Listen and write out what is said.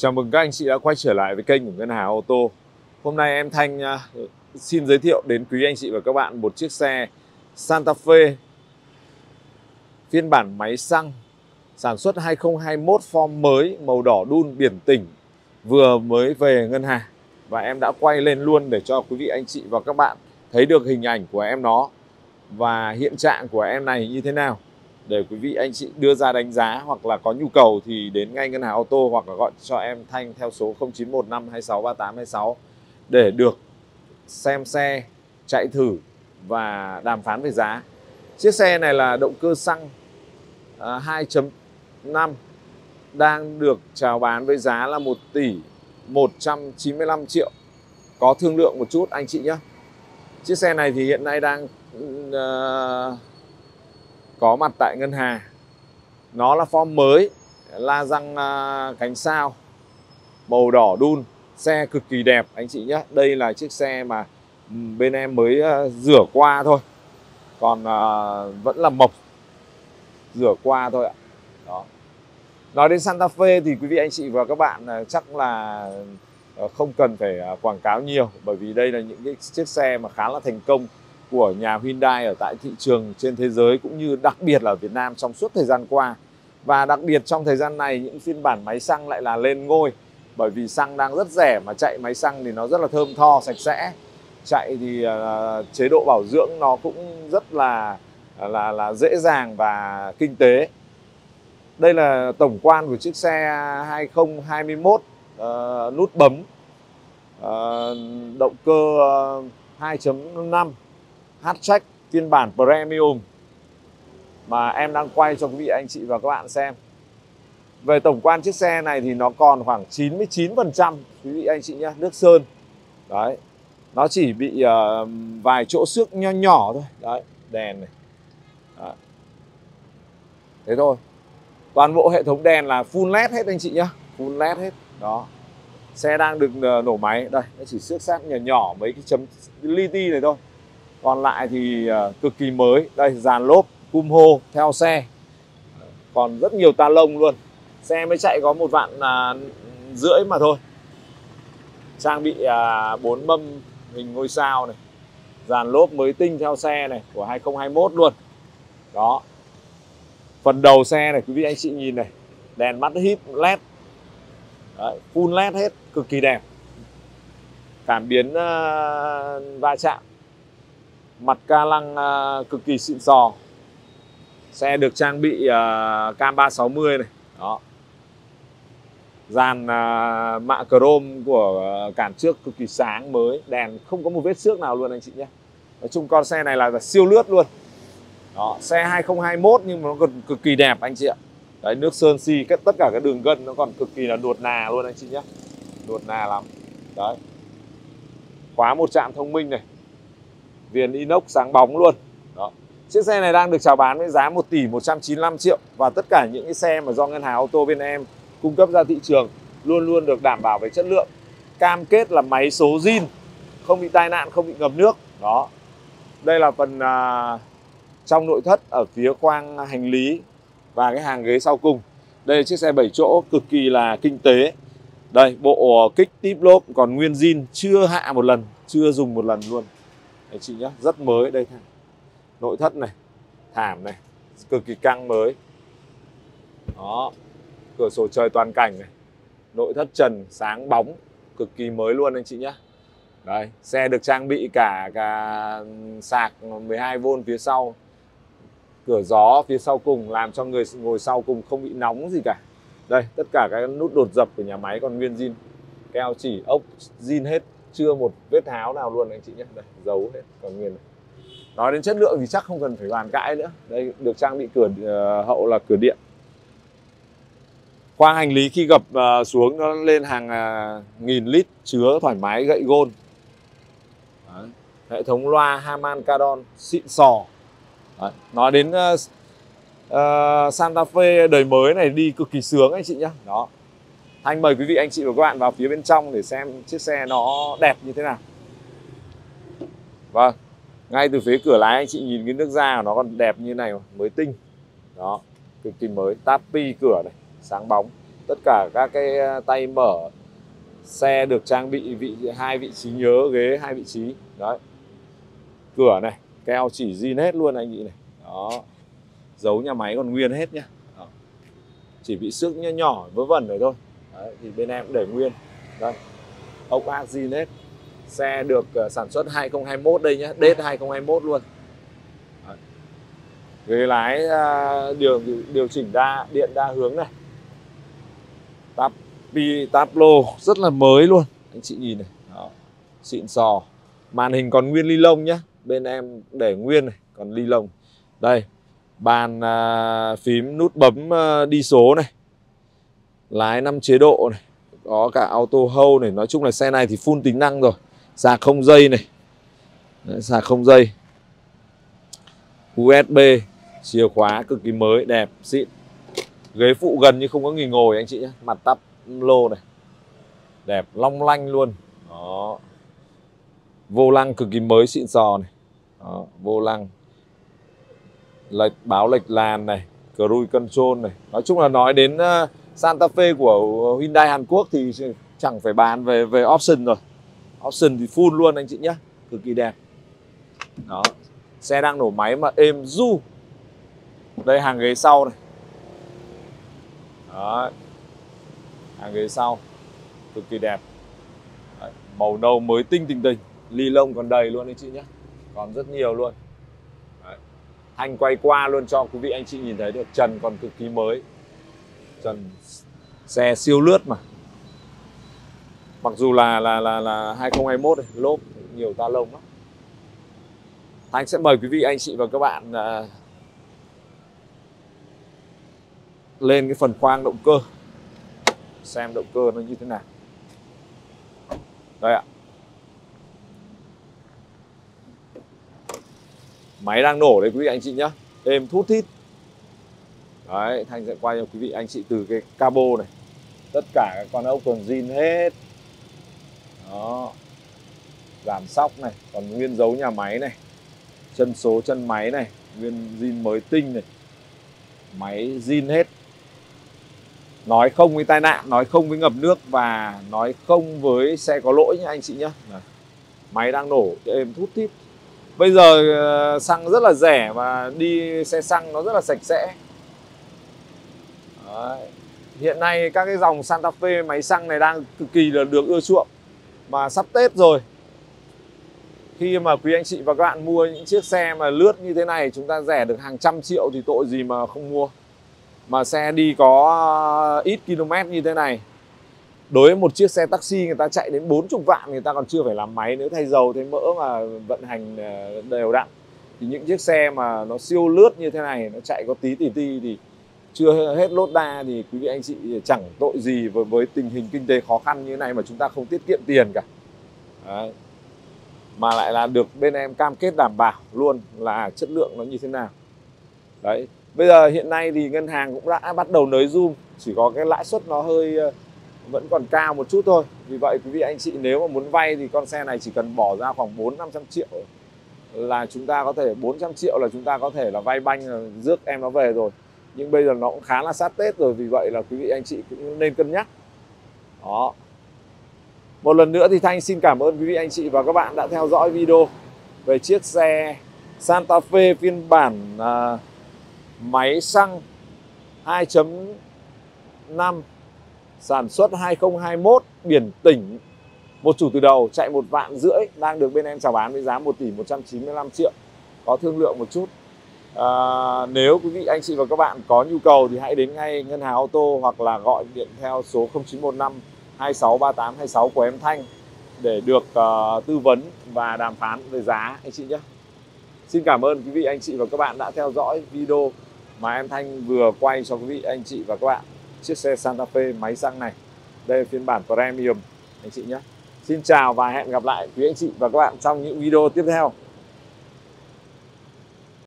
Chào mừng các anh chị đã quay trở lại với kênh của Ngân hàng ô tô. Hôm nay em Thanh à, xin giới thiệu đến quý anh chị và các bạn một chiếc xe Santa Fe. Phiên bản máy xăng, sản xuất 2021 form mới, màu đỏ đun, biển tỉnh, vừa mới về ngân hàng và em đã quay lên luôn để cho quý vị, anh chị và các bạn thấy được hình ảnh của em nó và hiện trạng của em này như thế nào để quý vị anh chị đưa ra đánh giá hoặc là có nhu cầu thì đến ngay ngân hàng ô tô hoặc là gọi cho em Thanh theo số 0915263826 để được xem xe chạy thử và đàm phán về giá. Chiếc xe này là động cơ xăng à, 2.5 đang được chào bán với giá là 1 tỷ 195 triệu. Có thương lượng một chút anh chị nhé. Chiếc xe này thì hiện nay đang uh, có mặt tại ngân hàng nó là form mới, la răng à, cánh sao, màu đỏ đun, xe cực kỳ đẹp, anh chị nhé. Đây là chiếc xe mà ừ, bên em mới à, rửa qua thôi. Còn à, vẫn là mộc, rửa qua thôi ạ. Đó. Nói đến Santa Fe thì quý vị, anh chị và các bạn chắc là không cần phải quảng cáo nhiều, bởi vì đây là những cái chiếc xe mà khá là thành công của nhà Hyundai ở tại thị trường trên thế giới cũng như đặc biệt là ở Việt Nam trong suốt thời gian qua. Và đặc biệt trong thời gian này những phiên bản máy xăng lại là lên ngôi bởi vì xăng đang rất rẻ mà chạy máy xăng thì nó rất là thơm tho, sạch sẽ. Chạy thì uh, chế độ bảo dưỡng nó cũng rất là là là dễ dàng và kinh tế. Đây là tổng quan của chiếc xe 2021 uh, ờ, nút bấm uh, động cơ ờ, uh, 2.5 Hatchback phiên bản Premium mà em đang quay cho quý vị anh chị và các bạn xem. Về tổng quan chiếc xe này thì nó còn khoảng 99% quý vị anh chị nhé, nước sơn. Đấy. Nó chỉ bị uh, vài chỗ xước nho nhỏ thôi. Đấy, đèn này. Đấy. Thế thôi. Toàn bộ hệ thống đèn là full led hết anh chị nhá, full led hết. Đó. Xe đang được uh, nổ máy. Đây, nó chỉ xước sát nhỏ nhỏ mấy cái chấm li ti này thôi còn lại thì à, cực kỳ mới. Đây dàn lốp cum hô theo xe. Còn rất nhiều ta lông luôn. Xe mới chạy có một vạn à, rưỡi mà thôi. Trang bị à, bốn 4 mâm hình ngôi sao này. Dàn lốp mới tinh theo xe này của 2021 luôn. Đó. Phần đầu xe này quý vị anh chị nhìn này. Đèn mắt híp led. Đấy, full led hết cực kỳ đẹp. Cảm biến uh, va chạm mặt ca lăng uh, cực kỳ xịn sò. Xe được trang bị uh, cam 360 này. Đó. Dàn uh, mạ chrome của uh, cản trước cực kỳ sáng mới đèn không có một vết xước nào luôn anh chị nhé. Nói chung con xe này là, là siêu lướt luôn. Đó xe 2021 nhưng mà nó còn cực kỳ đẹp anh chị ạ. Đấy nước sơn xi si, tất cả các đường gân nó còn cực kỳ là nuột nà luôn anh chị nhé. Nuột nà lắm. Đấy. Khóa một trạm thông minh này viền inox sáng bóng luôn. Đó. Chiếc xe này đang được chào bán với giá 1 tỷ 195 triệu và tất cả những cái xe mà do ngân hàng ô tô bên em cung cấp ra thị trường luôn luôn được đảm bảo về chất lượng cam kết là máy số zin không bị tai nạn không bị ngập nước. Đó. Đây là phần à, trong nội thất ở phía khoang hành lý và cái hàng ghế sau cùng. Đây là chiếc xe 7 chỗ cực kỳ là kinh tế. Đây bộ kích tip lốp còn nguyên zin chưa hạ một lần chưa dùng một lần luôn anh chị nhé rất mới đây nội thất này, thảm này, cực kỳ căng mới. Đó, cửa sổ trời toàn cảnh này. Nội thất trần, sáng bóng, cực kỳ mới luôn anh chị nhé đây, xe được trang bị cả cả sạc 12V phía sau. Cửa gió phía sau cùng làm cho người ngồi sau cùng không bị nóng gì cả. Đây, tất cả các nút đột dập của nhà máy còn nguyên zin. Keo chỉ, ốc, zin hết chưa một vết tháo nào luôn anh chị nhé. Đây dấu hết còn nguyên. Này nói đến chất lượng thì chắc không cần phải bàn cãi nữa. Đây được trang bị cửa uh, hậu là cửa điện. Khoang hành lý khi gập uh, xuống nó lên hàng uh, nghìn lít chứa thoải mái gậy gôn. Đấy. hệ thống loa Harman Kardon xịn sò. Đấy. nói đến uh, uh, Santa Fe đời mới này đi cực kỳ sướng anh chị nhé. Đó anh mời quý vị, anh chị và các bạn vào phía bên trong để xem chiếc xe nó đẹp như thế nào. Vâng ngay từ phía cửa lái anh chị nhìn cái nước da của nó còn đẹp như này mới tinh. Đó, cực kỳ mới, tapi cửa này, sáng bóng. Tất cả các cái à, tay mở xe được trang bị vị, hai vị trí nhớ ghế, hai vị trí. Đấy. Cửa này, keo chỉ zin hết luôn anh chị này. Đó. Dấu nhà máy còn nguyên hết nhá. Đó. chỉ bị xước nhỏ nhỏ, vớ vẩn rồi thôi đấy, thì bên em cũng để nguyên. Đây. Ốc Azinet zin hết xe được ờ, sản xuất 2021 đây nhé date 2021 luôn. Đấy. ghế lái ờ, điều điều chỉnh đa điện đa hướng này. Tap bi lô rất là mới luôn. Anh chị nhìn này. Đó. Xịn sò. Màn hình còn nguyên ly lông nhá. Bên em để nguyên này còn ly lông. Đây. Bàn à, phím nút bấm à, đi số này lái 5 chế độ này có cả auto hold này. Nói chung là xe này thì full tính năng rồi sạc không dây này. Đấy, sạc không dây. USB chìa khóa cực kỳ mới đẹp xịn. Ghế phụ gần như không có người ngồi anh chị nhé. Mặt tắp lô này. Đẹp long lanh luôn. Đó. Vô lăng cực kỳ mới xịn sò này. Đó, vô lăng. Lệch báo lệch làn này cruise control này. Nói chung là nói đến uh, Santa Fe của Hyundai Hàn Quốc thì chẳng phải bàn về về option rồi. Option thì full luôn anh chị nhé. Cực kỳ đẹp. Đó. Xe đang nổ máy mà êm du. Đây hàng ghế sau này. Đó. Hàng ghế sau. Cực kỳ đẹp. Đấy, màu nâu mới tinh tình tình ly lông còn đầy luôn anh chị nhé. Còn rất nhiều luôn. Đấy. thanh quay qua luôn cho quý vị anh chị nhìn thấy được. Trần còn cực kỳ mới trần xe siêu lướt mà. Mặc dù là là là là 2021 này, lốp nhiều ta lông lắm. Anh sẽ mời quý vị anh chị và các bạn uh, lên cái phần khoang động cơ. Xem động cơ nó như thế nào. Đây ạ. Máy đang nổ đấy quý vị anh chị nhé êm thút thít đấy, thanh sẽ quay cho quý vị anh chị từ cái cabo này. Tất cả các con ốc còn zin hết. Đó. Giảm sóc này, còn nguyên dấu nhà máy này. Chân số chân máy này, nguyên zin mới tinh này. Máy zin hết. Nói không với tai nạn, nói không với ngập nước và nói không với xe có lỗi nha anh chị nhé máy đang nổ êm thút thít. Bây giờ ờ, xăng rất là rẻ và đi xe xăng nó rất là sạch sẽ. Đấy. hiện nay các cái dòng Santa Fe, máy xăng này đang cực kỳ là được ưa chuộng, mà sắp Tết rồi. Khi mà quý anh chị và các bạn mua những chiếc xe mà lướt như thế này, chúng ta rẻ được hàng trăm triệu thì tội gì mà không mua. Mà xe đi có ít km như thế này. Đối với một chiếc xe taxi, người ta chạy đến 40 vạn, người ta còn chưa phải làm máy nữa, thay dầu, thay mỡ mà vận hành ờ, đều đặn. Thì những chiếc xe mà nó siêu lướt như thế này, nó chạy có tí tỉ ti thì chưa hết lốt đa thì quý vị anh chị chẳng tội gì với, với tình hình kinh tế khó khăn như thế này mà chúng ta không tiết kiệm tiền cả. Đấy. mà lại là được bên em cam kết đảm bảo luôn là chất lượng nó như thế nào. Đấy. Bây giờ hiện nay thì ngân hàng cũng đã bắt đầu nới zoom chỉ có cái lãi suất nó hơi ờ, vẫn còn cao một chút thôi. Vì vậy quý vị anh chị nếu mà muốn vay thì con xe này chỉ cần bỏ ra khoảng 4 500 triệu là chúng ta có thể 400 triệu là chúng ta có thể là vay banh ờ, rước em nó về rồi nhưng bây giờ nó cũng khá là sát Tết rồi vì vậy là quý vị anh chị cũng nên cân nhắc. Đó. Một lần nữa thì Thanh xin cảm ơn quý vị anh chị và các bạn đã theo dõi video về chiếc xe Santa Fe phiên bản uh, máy xăng 2.5 sản xuất 2021 biển tỉnh. Một chủ từ đầu chạy một vạn rưỡi đang được bên em chào bán với giá 1 tỷ 195 triệu. Có thương lượng một chút à, nếu quý vị anh chị và các bạn có nhu cầu thì hãy đến ngay ngân hàng ô tô hoặc là gọi điện theo số 0915 2638 26 của em Thanh để được uh, tư vấn và đàm phán về giá anh chị nhé. Xin cảm ơn quý vị anh chị và các bạn đã theo dõi video mà em Thanh vừa quay cho quý vị anh chị và các bạn. Chiếc xe Santa Fe máy xăng này đây là phiên bản Premium anh chị nhé. Xin chào và hẹn gặp lại quý anh chị và các bạn trong những video tiếp theo.